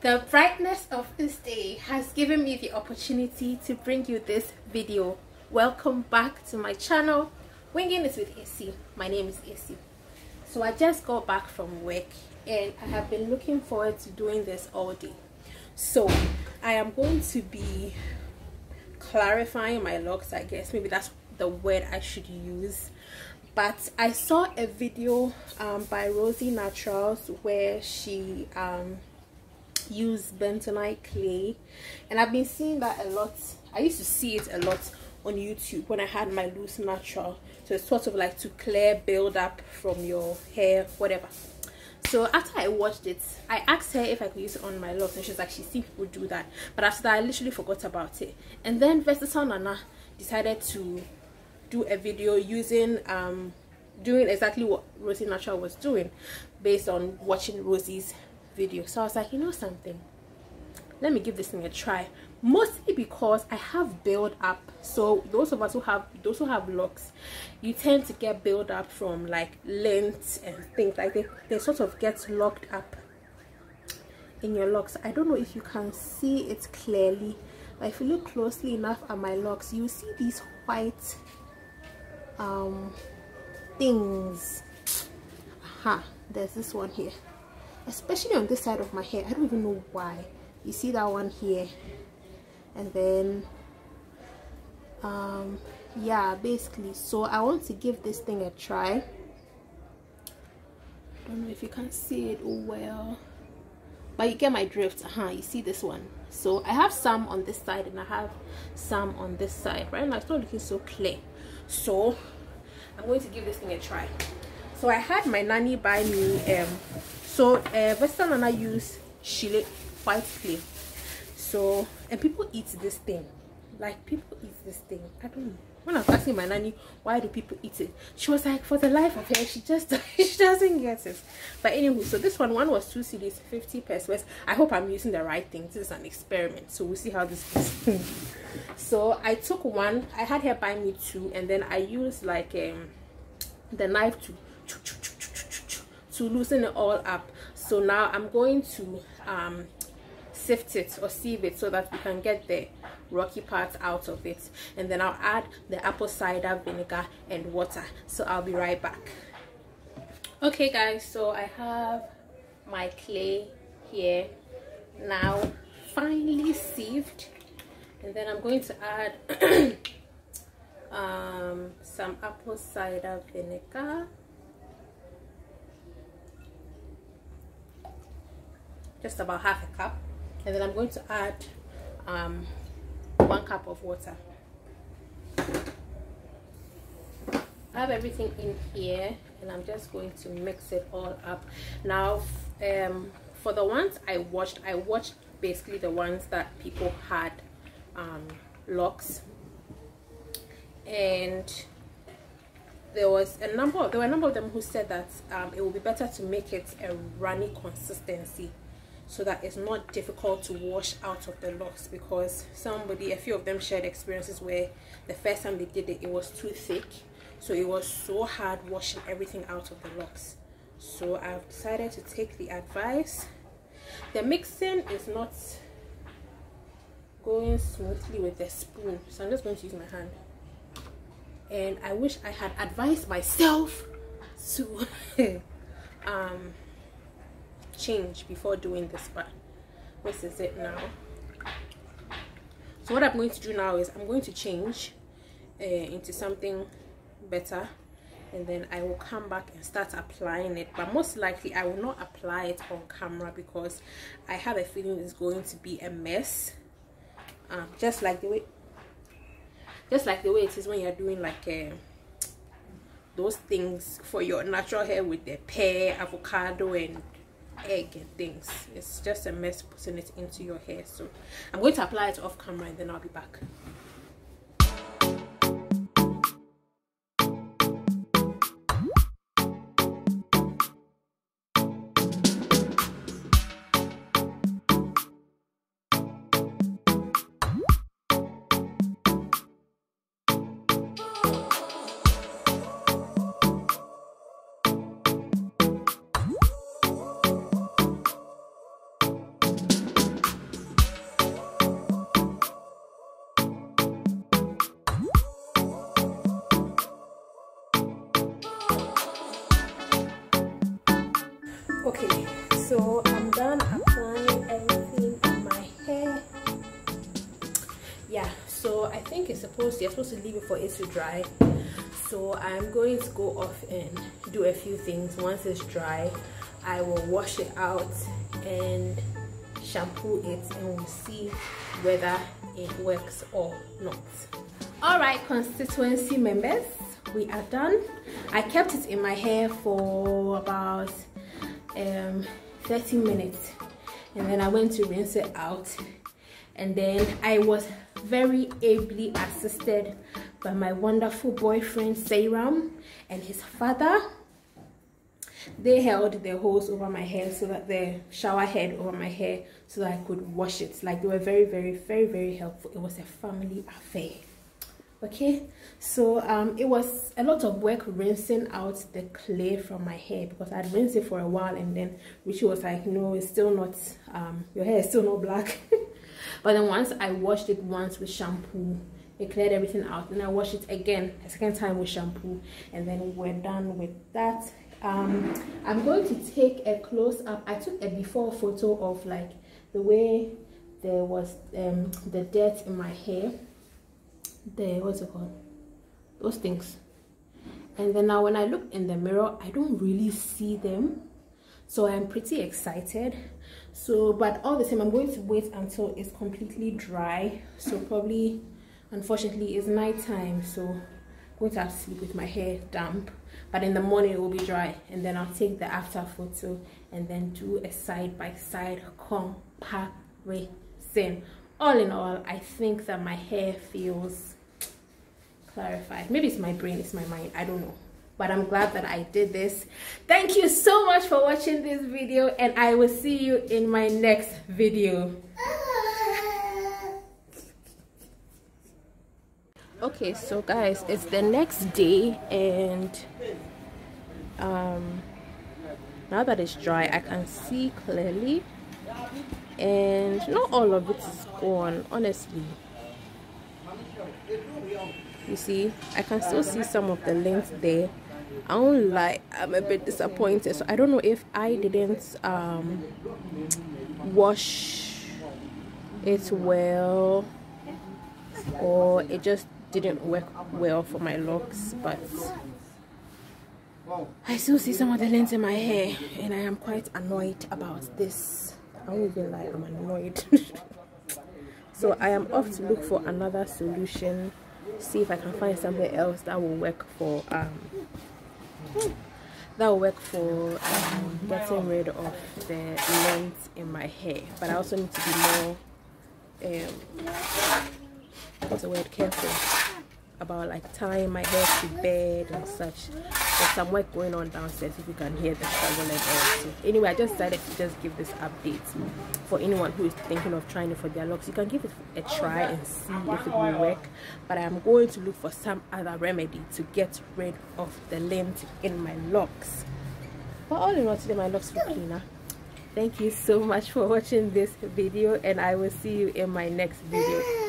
the brightness of this day has given me the opportunity to bring you this video. Welcome back to my channel. Winging it with Esi my name is Esi so I just got back from work and I have been looking forward to doing this all day. So I am going to be clarifying my locks I guess. Maybe that's the word I should use. But I saw a video um, by Rosie Naturals where she um, used bentonite clay. And I've been seeing that a lot. I used to see it a lot on YouTube when I had my loose natural. So it's sort of like to clear build up from your hair whatever. So after I watched it I asked her if I could use it on my locks. And she's like she seen people do that. But after that I literally forgot about it. And then Versatile Nana decided to do a video using um doing exactly what Rosie Natural was doing based on watching Rosie's video. So I was like you know something? Let me give this thing a try. Mostly because I have build up. So those of us who have those who have locks you tend to get build up from like length and things like they, they sort of get locked up in your locks. I don't know if you can see it clearly but if you look closely enough at my locks you see these white um things. Aha there's this one here especially on this side of my hair. I don't even know why. You see that one here? And then um yeah basically. So i want to give this thing a try. I don't know if you can see it well. But you get my drift. Uh -huh, you see this one? So i have some on this side and i have some on this side right? Now it's not looking so clear. So i'm going to give this thing a try. So i had my nanny buy me um so uh Versatile Nana use chile white clay so and people eat this thing. Like people eat this thing. I don't know. When i was asking my nanny why do people eat it? She was like for the life of her she just she doesn't get it. But anyway so this one one was two cedis 50 pesewas. I hope i'm using the right thing. This is an experiment. So we'll see how this goes. So i took one. I had her buy me two and then i used like um the knife to to loosen it all up. So now i'm going to um sift it or sieve it so that we can get the rocky parts out of it. And then I'll add the apple cider vinegar and water. So I'll be right back. Okay guys so I have my clay here now finely sieved. And then I'm going to add um, some apple cider vinegar just about half a cup and then I'm going to add um, one cup of water. I have everything in here and I'm just going to mix it all up. Now um, for the ones I watched I watched basically the ones that people had um, locks. And there was a number of, there were a number of them who said that um, it would be better to make it a runny consistency so that it's not difficult to wash out of the locks because somebody a few of them shared experiences where the first time they did it it was too thick so it was so hard washing everything out of the locks so i've decided to take the advice the mixing is not going smoothly with the spoon so i'm just going to use my hand. And i wish i had advised myself to um change before doing this but this is it now. So what i'm going to do now is i'm going to change uh, into something better and then i will come back and start applying it. But most likely i will not apply it on camera because i have a feeling it's going to be a mess. Um, just like the way just like the way it is when you're doing like uh, those things for your natural hair with the pear avocado and egg and things. It's just a mess putting it into your hair. So i'm going to apply it off camera and then i'll be back so i'm done applying everything on my hair. Yeah so i think it's supposed you're supposed to leave it for it to dry. So i'm going to go off and do a few things. Once it's dry i will wash it out and shampoo it and we'll see whether it works or not. All right constituency members we are done. I kept it in my hair for about um 30 minutes. And then i went to rinse it out. And then i was very ably assisted by my wonderful boyfriend Seiram and his father. They held the hose over my hair so that the shower head over my hair so that I could wash it. Like they were very very very very helpful. It was a family affair okay? So um it was a lot of work rinsing out the clay from my hair because i'd rinsed it for a while and then richie was like no it's still not um your hair is still not black. But then once i washed it once with shampoo it cleared everything out then i washed it again a second time with shampoo and then we're done with that. Um i'm going to take a close-up i took a before photo of like the way there was um the dirt in my hair the what's it called? Those things. And then now when i look in the mirror i don't really see them. So i'm pretty excited. So but all the same i'm going to wait until it's completely dry. So probably unfortunately it's night time. So i'm going to have to sleep with my hair damp. But in the morning it will be dry. And then i'll take the after photo and then do a side-by-side -side comparison. All in all i think that my hair feels clarified maybe it's my brain it's my mind i don't know. But i'm glad that i did this. Thank you so much for watching this video and i will see you in my next video. Okay so guys it's the next day and um now that it's dry i can see clearly. And not all of it is gone honestly you see i can still see some of the length there i don't lie i'm a bit disappointed so i don't know if i didn't um wash it well or it just didn't work well for my locks but I still see some of the length in my hair and I am quite annoyed about this. I won't even lie, I'm annoyed. so I am off to look for another solution see if I can find something else that will work for um that will work for um, getting rid of the length in my hair. But I also need to be more um what's the word careful about like tying my hair to bed and such. There's some work going on downstairs if you can hear the struggle and all so anyway i just decided to just give this update for anyone who is thinking of trying it for their locks. You can give it a try and see if it will work but i'm going to look for some other remedy to get rid of the lint in my locks. But all in all today my locks look cleaner. Thank you so much for watching this video and i will see you in my next video